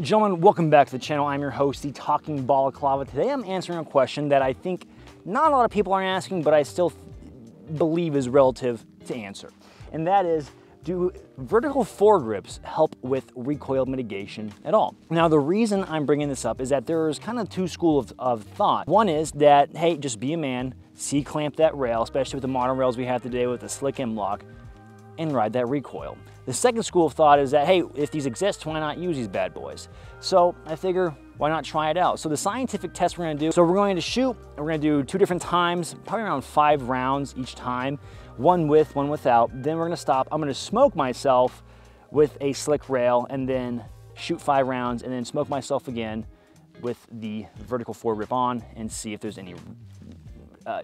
Gentlemen, welcome back to the channel. I'm your host, the Talking Balaclava. Today I'm answering a question that I think not a lot of people are asking, but I still believe is relative to answer. And that is, do vertical foregrips help with recoil mitigation at all? Now, the reason I'm bringing this up is that there's kind of two schools of, of thought. One is that, hey, just be a man, C-clamp that rail, especially with the modern rails we have today with the slick M-LOK, and ride that recoil. The second school of thought is that, hey, if these exist, why not use these bad boys? So I figure, why not try it out? So the scientific test we're gonna do, so we're going to shoot, and we're gonna do two different times, probably around five rounds each time, one with, one without. Then we're gonna stop. I'm gonna smoke myself with a slick rail and then shoot five rounds and then smoke myself again with the vertical foregrip on and see if there's any uh,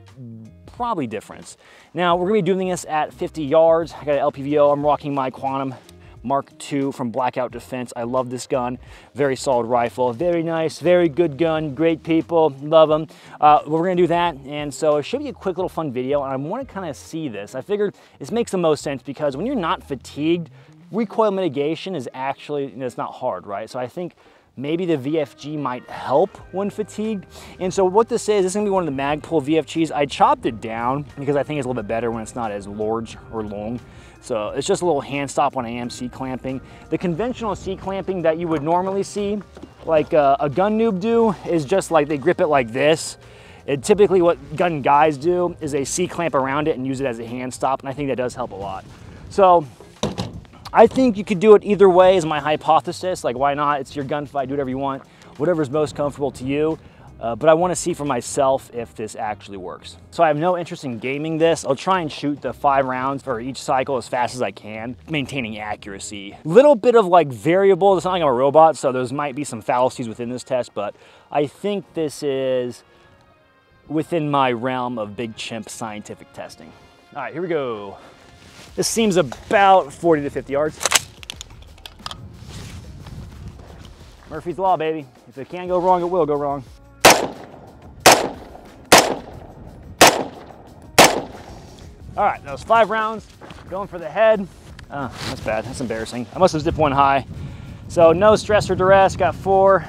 probably difference. Now we're gonna be doing this at 50 yards. I got an LPVO, I'm rocking my Quantum Mark II from Blackout Defense. I love this gun, very solid rifle, very nice, very good gun, great people, love them. Uh, we're gonna do that, and so it should be a quick little fun video, and I wanna kind of see this. I figured this makes the most sense because when you're not fatigued, recoil mitigation is actually, you know, it's not hard, right? So I think Maybe the VFG might help when fatigued. And so what this is, this is gonna be one of the Magpul VFGs. I chopped it down because I think it's a little bit better when it's not as large or long. So it's just a little hand stop when I am C-clamping. The conventional C-clamping that you would normally see, like a, a gun noob do, is just like they grip it like this. And typically what gun guys do is they C-clamp around it and use it as a hand stop, and I think that does help a lot. So I think you could do it either way is my hypothesis. Like why not? It's your gunfight, do whatever you want, whatever's most comfortable to you. Uh, but I want to see for myself if this actually works. So I have no interest in gaming this. I'll try and shoot the five rounds for each cycle as fast as I can, maintaining accuracy. Little bit of like variable, it's not like I'm a robot, so there might be some fallacies within this test, but I think this is within my realm of big chimp scientific testing. All right, here we go. This seems about 40 to 50 yards. Murphy's Law, baby. If it can go wrong, it will go wrong. All right, that was five rounds. Going for the head. Oh, that's bad, that's embarrassing. I must have zipped one high. So no stress or duress, got four.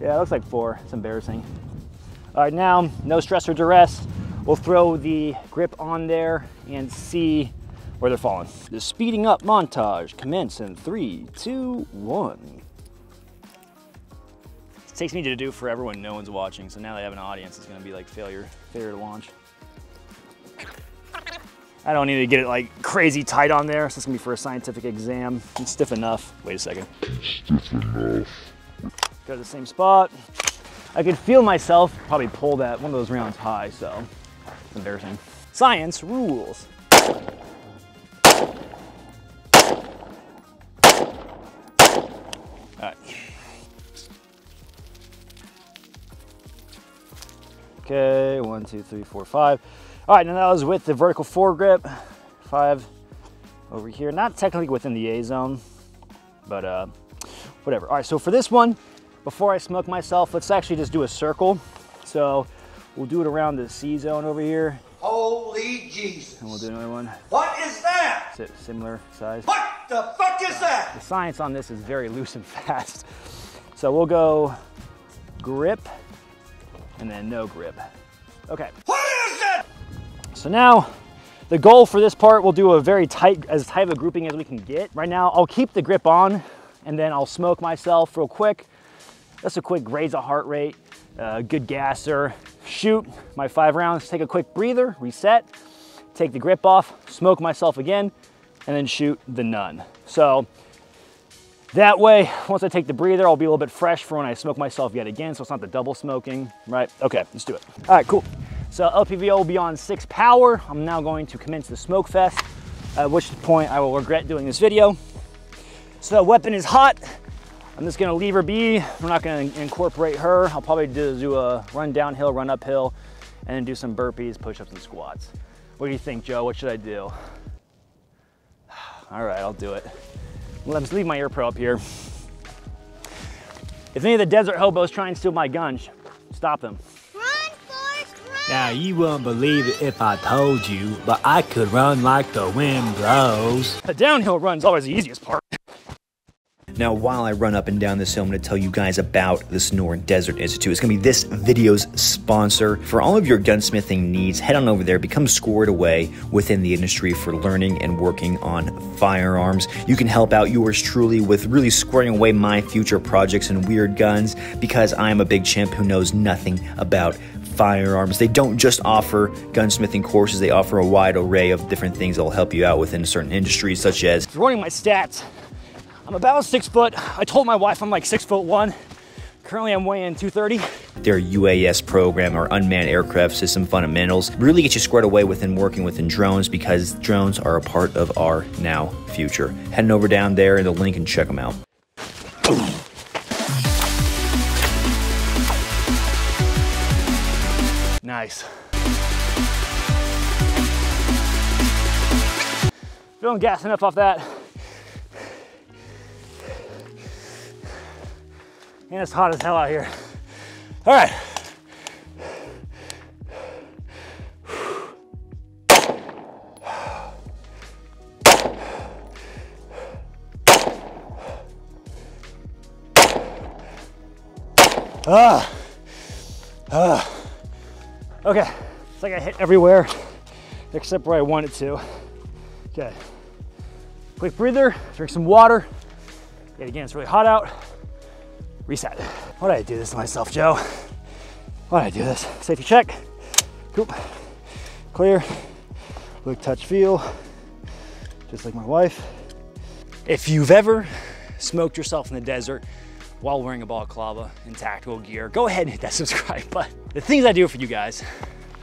Yeah, it looks like four, it's embarrassing. All right, now, no stress or duress. We'll throw the grip on there and see where they're falling. The speeding up montage commence in three, two, one. It takes me to do forever when no one's watching, so now they have an audience, it's gonna be like failure, failure to launch. I don't need to get it like crazy tight on there, so it's gonna be for a scientific exam. It's stiff enough. Wait a second. Stiff enough. Go to the same spot. I could feel myself probably pull that one of those rounds high, so embarrassing. Science rules. Okay, one, two, three, four, five. All right, now that was with the vertical foregrip. Five over here. Not technically within the A zone, but uh, whatever. All right, so for this one, before I smoke myself, let's actually just do a circle. So We'll do it around the C zone over here. Holy Jesus. And we'll do another one. What is that? Similar size. What the fuck is that? The science on this is very loose and fast. So we'll go grip and then no grip. Okay. What is it? So now the goal for this part, we'll do a very tight, as tight of a grouping as we can get. Right now, I'll keep the grip on and then I'll smoke myself real quick. That's a quick raise the heart rate, uh, good gasser, shoot my five rounds, take a quick breather, reset, take the grip off, smoke myself again, and then shoot the none. So that way, once I take the breather, I'll be a little bit fresh for when I smoke myself yet again, so it's not the double smoking, right? Okay, let's do it. All right, cool. So LPVO will be on six power. I'm now going to commence the smoke fest, at which point I will regret doing this video. So the weapon is hot. I'm just gonna leave her be. We're not gonna incorporate her. I'll probably do, do a run downhill, run uphill, and then do some burpees, push-ups, and squats. What do you think, Joe? What should I do? All right, I'll do it. Let's leave my ear pro up here. If any of the desert hobos try and steal my gun, stop them. Run, Forrest, run. Now, you wouldn't believe it if I told you, but I could run like the wind blows. The downhill run's always the easiest part. Now, while I run up and down this hill, I'm going to tell you guys about the Sonoran Desert Institute. It's going to be this video's sponsor. For all of your gunsmithing needs, head on over there, become squared away within the industry for learning and working on firearms. You can help out yours truly with really squaring away my future projects and weird guns because I am a big chimp who knows nothing about firearms. They don't just offer gunsmithing courses, they offer a wide array of different things that will help you out within certain industries, such as running my stats. I'm about six foot. I told my wife I'm like six foot one. Currently, I'm weighing 230. Their UAS program or unmanned aircraft system fundamentals really get you squared away within working within drones because drones are a part of our now future. Heading over down there in the link and check them out. Nice. Feeling gas enough off that. And it's hot as hell out here. All right. Ah. Ah. Okay, it's like I hit everywhere except where I wanted to. Okay, quick breather, drink some water. Yet again, it's really hot out. Reset. Why did I do this to myself, Joe? Why did I do this? Safety check. Coop. Clear. Look, touch, feel. Just like my wife. If you've ever smoked yourself in the desert while wearing a balaclava and tactical gear, go ahead and hit that subscribe button. The things I do for you guys,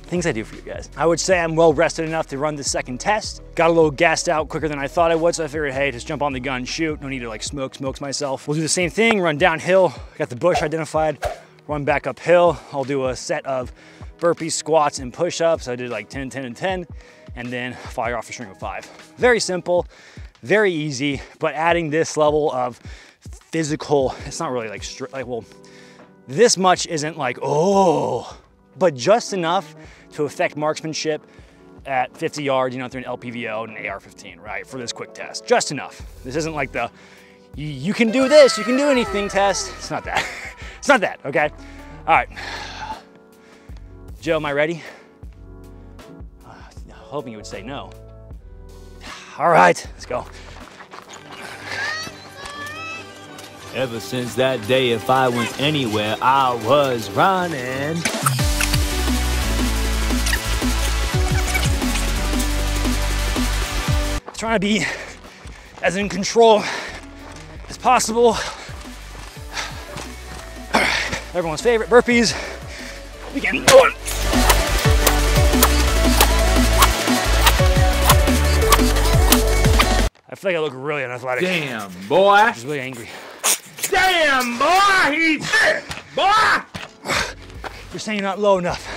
things I do for you guys. I would say I'm well rested enough to run the second test. Got a little gassed out quicker than I thought I would, so I figured, hey, just jump on the gun, shoot. No need to like smoke, smokes myself. We'll do the same thing, run downhill. Got the bush identified, run back uphill. I'll do a set of burpees, squats, and push-ups. I did like 10, 10, and 10, and then fire off a string of five. Very simple, very easy, but adding this level of physical, it's not really like, like well, this much isn't like, oh, but just enough to affect marksmanship at 50 yards, you know, through an LPVO and an AR-15, right, for this quick test. Just enough. This isn't like the, you, can do this, you can do anything test. It's not that. it's not that, okay? All right. Joe, am I ready? Uh, hoping you would say no. All right, let's go. Ever since that day, if I went anywhere, I was running. Trying to be as in control as possible. Everyone's favorite burpees. Begin going. I feel like I look really unathletic. Damn, boy. I'm just really angry. Damn, boy, he's there. Boy! You're saying you're not low enough.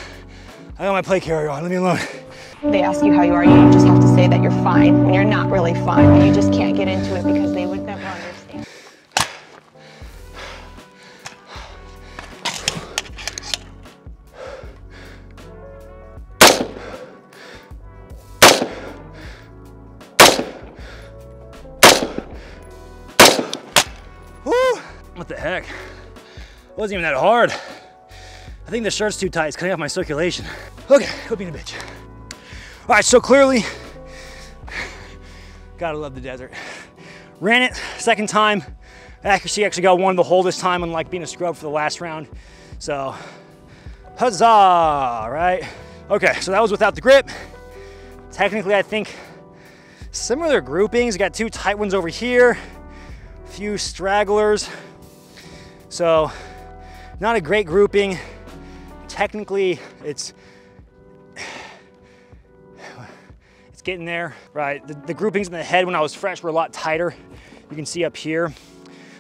I got my plate carrier on, leave me alone. They ask you how you are, you just have to say that you're fine when you're not really fine, but you just can't get into it because they would never understand. Whew. What the heck? It wasn't even that hard. I think the shirt's too tight, it's cutting off my circulation. Okay, quit being a bitch. All right, so clearly, gotta love the desert. Ran it, second time. Accuracy actually got one of the hole this time, unlike being a scrub for the last round. So, huzzah, right? Okay, so that was without the grip. Technically, I think similar groupings. Got two tight ones over here, a few stragglers. So, not a great grouping. Technically, it's it's getting there, right? The, the groupings in the head when I was fresh were a lot tighter. You can see up here.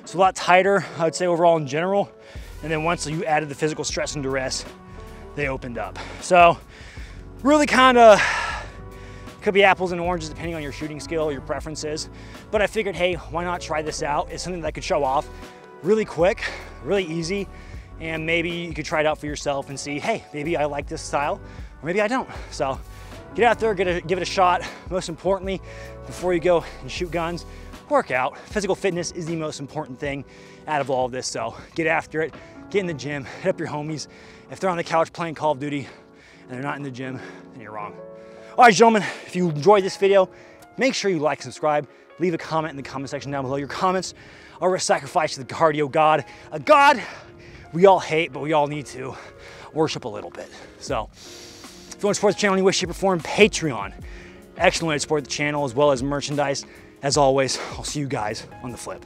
It's a lot tighter, I would say overall in general. And then once you added the physical stress and duress, they opened up. So really kind of could be apples and oranges depending on your shooting skill, your preferences. But I figured, hey, why not try this out? It's something that I could show off really quick, really easy, and maybe you could try it out for yourself and see, hey, maybe I like this style, or maybe I don't. So get out there, get a, give it a shot. Most importantly, before you go and shoot guns, work out. Physical fitness is the most important thing out of all of this. So get after it, get in the gym, hit up your homies. If they're on the couch playing Call of Duty and they're not in the gym, then you're wrong. All right, gentlemen, if you enjoyed this video, make sure you like, subscribe, leave a comment in the comment section down below. Your comments are a sacrifice to the cardio god, a god we all hate, but we all need to worship a little bit. So if you want to support the channel in any way, shape, or form, Patreon. Excellent way to support the channel as well as merchandise. As always, I'll see you guys on the flip.